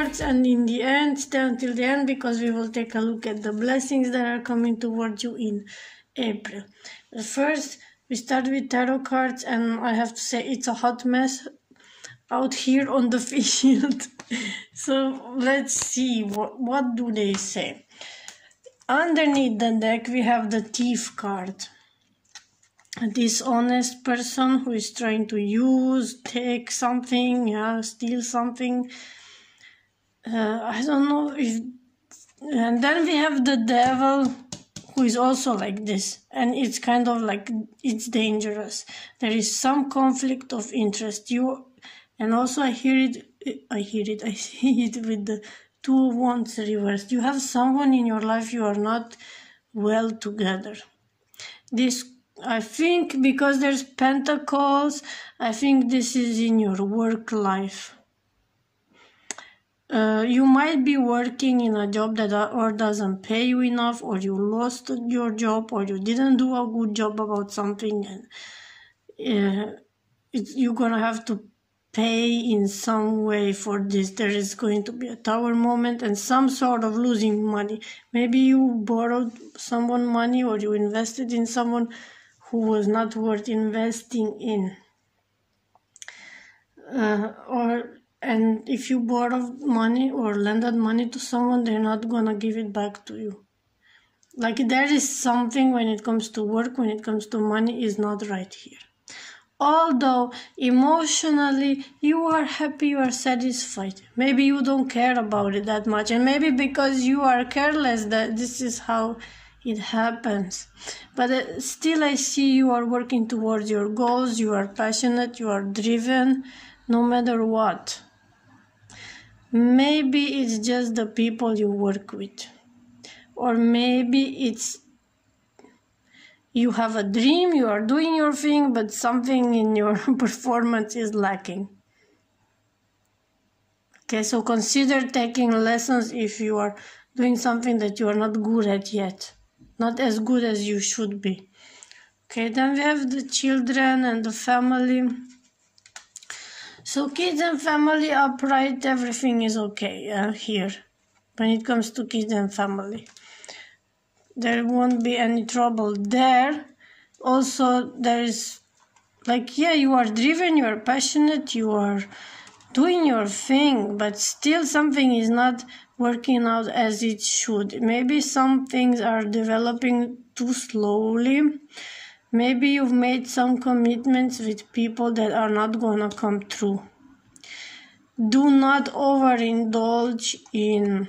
cards and in the end stay until the end because we will take a look at the blessings that are coming towards you in April. First we start with tarot cards and I have to say it's a hot mess out here on the field. so let's see what what do they say. Underneath the deck we have the thief card. A dishonest person who is trying to use, take something, yeah, steal something. Uh, I don't know if. And then we have the devil who is also like this and it's kind of like it's dangerous there is some conflict of interest you and also I hear it, I hear it, I see it with the two of wands reversed. You have someone in your life you are not well together. This, I think, because there's pentacles, I think this is in your work life. Uh, you might be working in a job that or doesn't pay you enough or you lost your job or you didn't do a good job about something and uh, you're gonna have to pay in some way for this. There is going to be a tower moment and some sort of losing money. Maybe you borrowed someone money or you invested in someone who was not worth investing in. Uh, or and if you borrow money or lended money to someone they're not gonna give it back to you. Like there is something when it comes to work when it comes to money is not right here. Although emotionally you are happy you are satisfied. Maybe you don't care about it that much and maybe because you are careless that this is how it happens. But uh, still i see you are working towards your goals you are passionate you are driven no matter what maybe it's just the people you work with or maybe it's you have a dream, you are doing your thing, but something in your performance is lacking. Okay, so consider taking lessons if you are doing something that you are not good at yet, not as good as you should be. Okay, then we have the children and the family. So, kids and family upright, everything is okay uh, here. When it comes to kids and family. There won't be any trouble there. Also there is like yeah you are driven you are passionate you are doing your thing but still something is not working out as it should. Maybe some things are developing too slowly maybe you've made some commitments with people that are not gonna come true. Do not overindulge in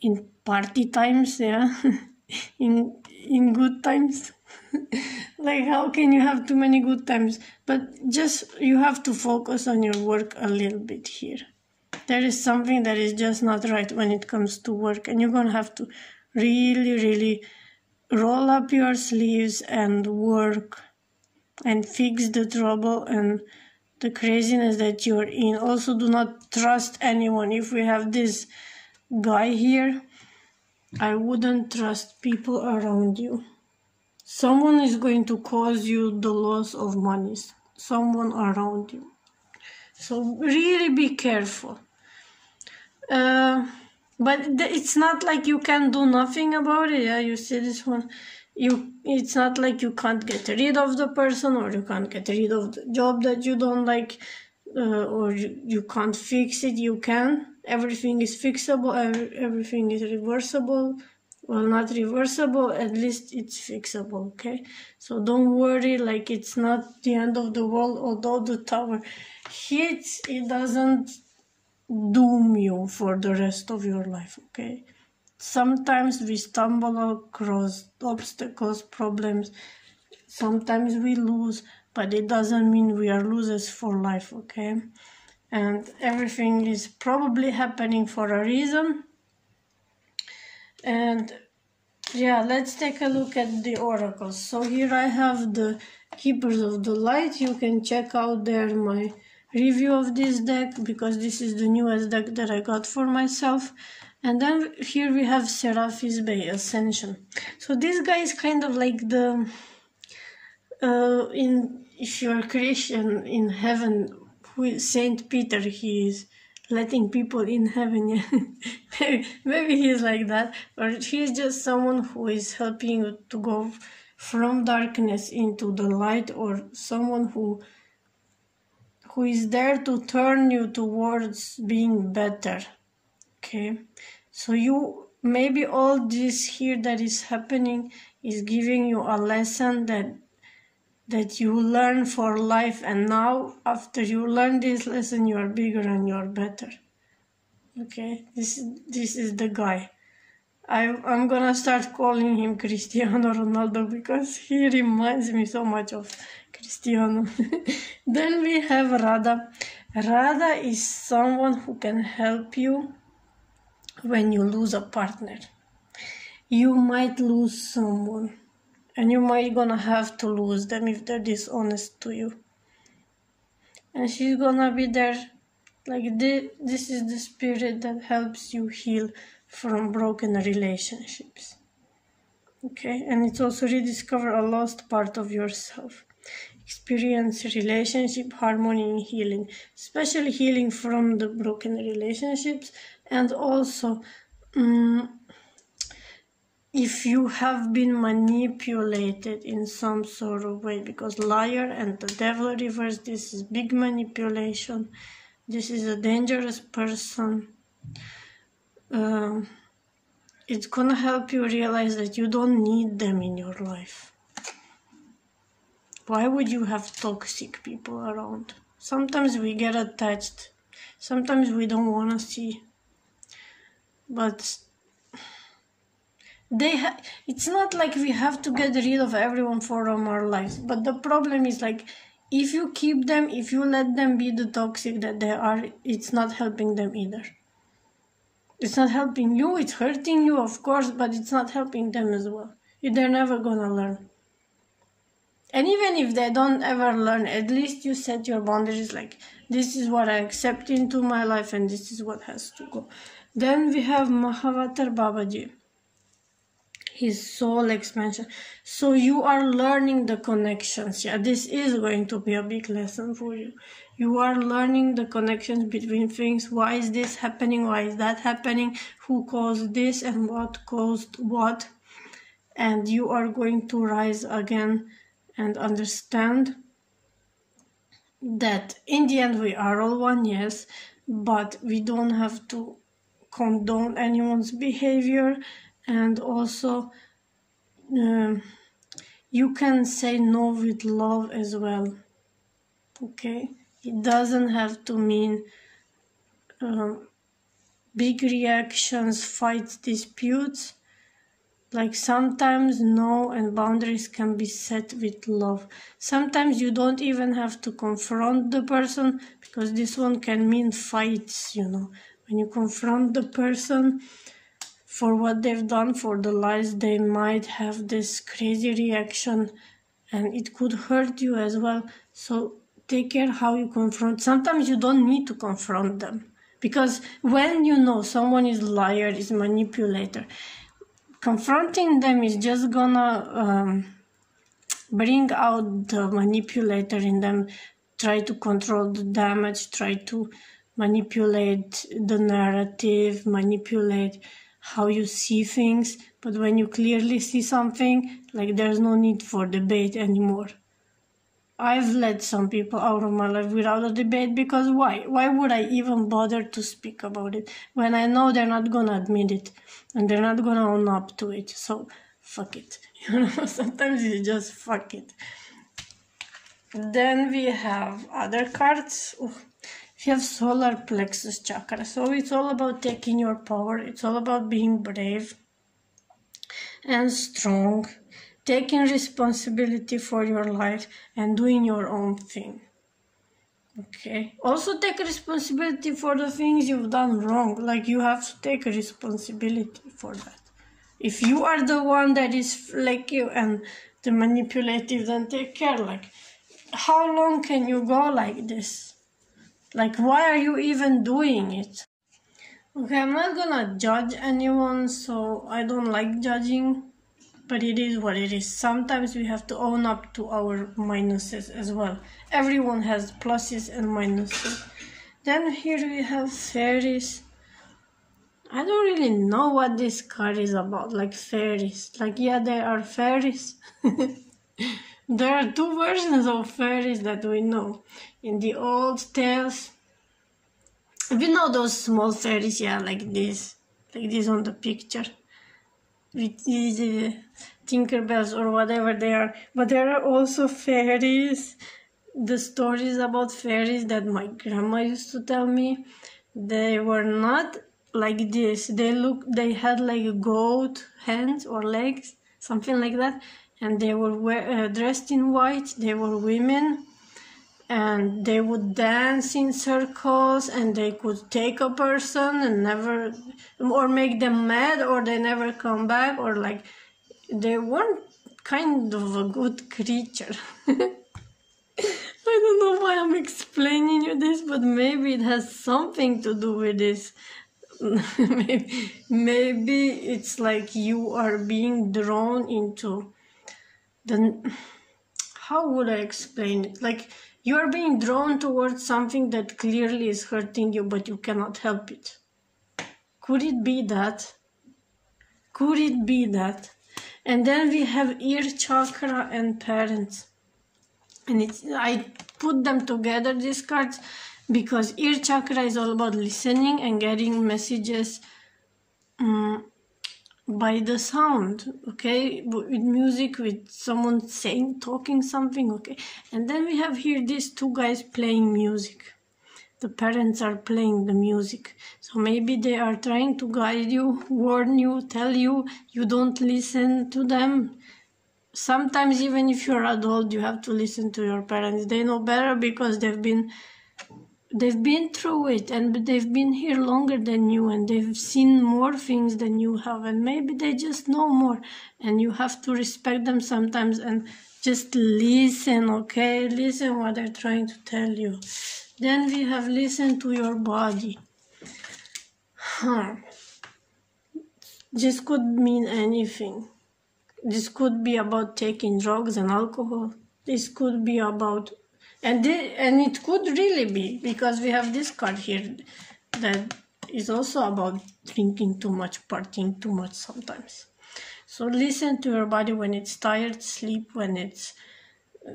in party times yeah? In in good times. Like how can you have too many good times? But just you have to focus on your work a little bit here. There is something that is just not right when it comes to work and you're going to have to really really roll up your sleeves and work and fix the trouble and the craziness that you're in also do not trust anyone if we have this guy here I wouldn't trust people around you. Someone is going to cause you the loss of money. Someone around you. So really be careful. Uh, but it's not like you can do nothing about it. Yeah, you see this one. You, it's not like you can't get rid of the person or you can't get rid of the job that you don't like uh, or you, you can't fix it. You can everything is fixable everything is reversible well not reversible at least it's fixable okay so don't worry like it's not the end of the world although the tower hits it doesn't doom you for the rest of your life okay? Sometimes we stumble across obstacles problems. Sometimes we lose but it doesn't mean we are losers for life okay? And everything is probably happening for a reason. And yeah let's take a look at the oracles. So here i have the keepers of the light. You can check out there my review of this deck because this is the newest deck that i got for myself and then here we have Serapis Bey Ascension. So this guy is kind of like the uh, in if you're Christian in heaven who Saint Peter, he is letting people in heaven. Yeah. maybe he's like that, or he's just someone who is helping you to go from darkness into the light, or someone who who is there to turn you towards being better. Okay, so you maybe all this here that is happening is giving you a lesson that that you learn for life and now after you learn this lesson you are bigger and you are better okay this is this is the guy I, I'm gonna start calling him Cristiano Ronaldo because he reminds me so much of Cristiano. then we have Radha. Radha is someone who can help you when you lose a partner. You might lose someone and you might gonna have to lose them if they're dishonest to you and she's gonna be there like this, this is the spirit that helps you heal from broken relationships. Okay? And it's also rediscover a lost part of yourself. Experience relationship harmony and healing. Especially healing from the broken relationships. And also um, if you have been manipulated in some sort of way because liar and the devil reverse this is big manipulation. This is a dangerous person um, it's gonna help you realize that you don't need them in your life. Why would you have toxic people around? Sometimes we get attached. Sometimes we don't want to see. But they ha- it's not like we have to get rid of everyone from our lives. But the problem is like if you keep them if you let them be the toxic that they are it's not helping them either it's not helping you it's hurting you of course but it's not helping them as well. They're never gonna learn. And even if they don't ever learn at least you set your boundaries like this is what i accept into my life and this is what has to go. Then we have mahavatar babaji. His soul expansion. So you are learning the connections. Yeah this is going to be a big lesson for you you are learning the connections between things. Why is this happening? Why is that happening? Who caused this and what caused what? And you are going to rise again and understand that in the end we are all one yes but we don't have to condone anyone's behavior. And also um, you can say no with love as well okay it doesn't have to mean um, big reactions fights disputes. Like sometimes no and boundaries can be set with love. Sometimes you don't even have to confront the person because this one can mean fights you know. When you confront the person for what they've done for the lies they might have this crazy reaction and it could hurt you as well. So take care how you confront sometimes you don't need to confront them because when you know someone is liar is manipulator confronting them is just gonna um, bring out the manipulator in them try to control the damage try to manipulate the narrative manipulate how you see things, but when you clearly see something, like there's no need for debate anymore. I've let some people out of my life without a debate because why? Why would I even bother to speak about it when I know they're not gonna admit it and they're not gonna own up to it? So fuck it. You know, sometimes you just fuck it. Then we have other cards. Ooh you have solar plexus chakra so it's all about taking your power it's all about being brave and strong taking responsibility for your life and doing your own thing. Okay? Also take responsibility for the things you've done wrong. Like you have to take responsibility for that. If you are the one that is flaky and the manipulative then take care. Like how long can you go like this? Like, why are you even doing it? Okay, I'm not gonna judge anyone, so I don't like judging, but it is what it is. Sometimes we have to own up to our minuses as well. Everyone has pluses and minuses. then here we have fairies I don't really know what this card is about like fairies like yeah there are fairies there are two versions of fairies that we know in the old tales we know those small fairies yeah like this like this on the picture with uh, tinkerbells or whatever they are. But there are also fairies. The stories about fairies that my grandma used to tell me they were not like this. They look they had like goat hands or legs something like that. And they were uh, dressed in white. They were women and they would dance in circles and they could take a person and never or make them mad or they never come back or like they weren't kind of a good creature I don't know why I'm explaining you this, but maybe it has something to do with this. maybe, maybe it's like you are being drawn into the. How would I explain it? Like you are being drawn towards something that clearly is hurting you, but you cannot help it. Could it be that? Could it be that? And then we have ear chakra and parents and it's I put them together these cards because ear chakra is all about listening and getting messages um, by the sound okay? With music with someone saying talking something okay? And then we have here these two guys playing music. The parents are playing the music. So maybe they are trying to guide you warn you tell you you don't listen to them. Sometimes even if you're adult you have to listen to your parents. They know better because they've been they've been through it and they've been here longer than you and they've seen more things than you have and maybe they just know more and you have to respect them sometimes and just listen okay? Listen what they're trying to tell you. Then we have listened to your body. Huh. This could mean anything. This could be about taking drugs and alcohol. This could be about and this, and it could really be because we have this card here that is also about drinking too much partying too much sometimes. So listen to your body when it's tired sleep when it's uh,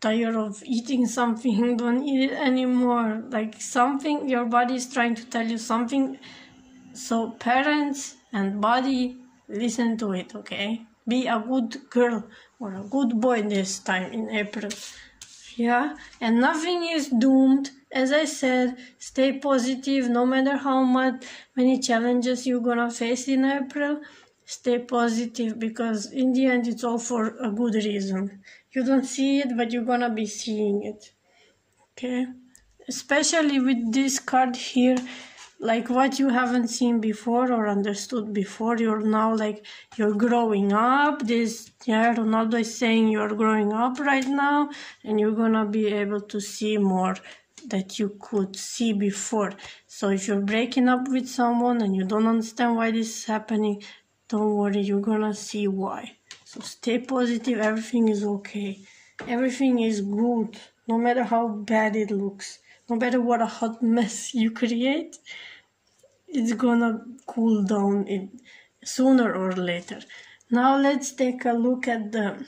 tired of eating something don't eat it anymore. Like something your body is trying to tell you something. So parents and body listen to it okay? Be a good girl or a good boy this time in April. Yeah, and nothing is doomed. As I said, stay positive no matter how much many challenges you're gonna face in April. Stay positive because in the end it's all for a good reason. You don't see it, but you're gonna be seeing it. Okay, especially with this card here like what you haven't seen before or understood before you're now like you're growing up. This yeah ronaldo is saying you're growing up right now and you're gonna be able to see more that you could see before. So if you're breaking up with someone and you don't understand why this is happening don't worry you're gonna see why. So stay positive everything is okay. Everything is good no matter how bad it looks no matter what a hot mess you create it's gonna cool down in sooner or later. Now let's take a look at the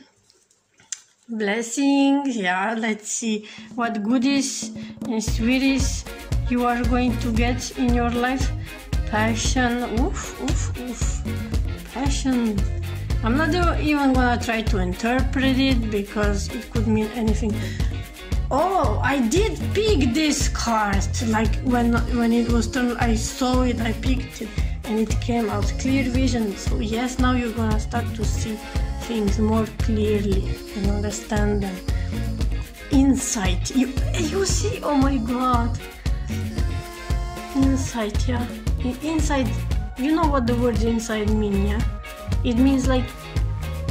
blessings. Yeah let's see what goodies and sweeties you are going to get in your life. Passion. Oof oof oof. Passion. I'm not even gonna try to interpret it because it could mean anything. Oh, I did pick this card. Like when when it was turned, I saw it, I picked it, and it came out clear vision. So yes, now you're gonna start to see things more clearly and understand them. Insight. You you see? Oh my God. Insight. Yeah. Inside. You know what the word inside mean? Yeah. It means like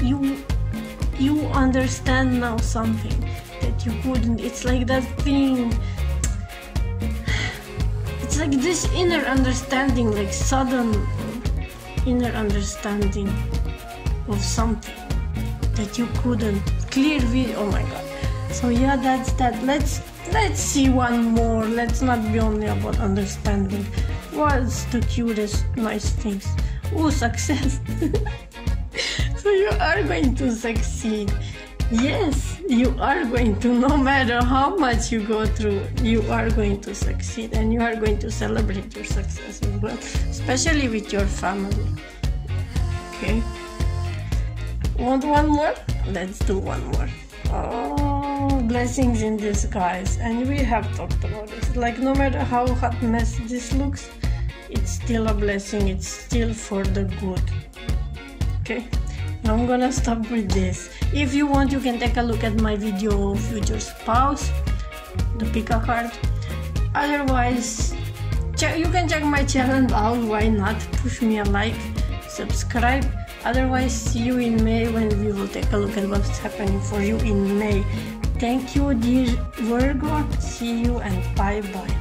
you you understand now something you couldn't. It's like that thing. It's like this inner understanding, like sudden inner understanding of something that you couldn't. Clear vision. Oh my god. So yeah, that's that. Let's let's see one more. Let's not be only about understanding. What's the cutest nice things? Oh, success. so you are going to succeed. Yes, you are going to, no matter how much you go through, you are going to succeed and you are going to celebrate your success as well, especially with your family. Okay. Want one more? Let's do one more. Oh, blessings in disguise. And we have talked about this. Like, no matter how hot mess this looks, it's still a blessing, it's still for the good. Okay. I'm gonna stop with this. If you want, you can take a look at my video future spouse, the pick a card. Otherwise, you can check my channel out. Why not? Push me a like, subscribe. Otherwise, see you in May when we will take a look at what's happening for you in May. Thank you, dear Virgo. See you and bye bye.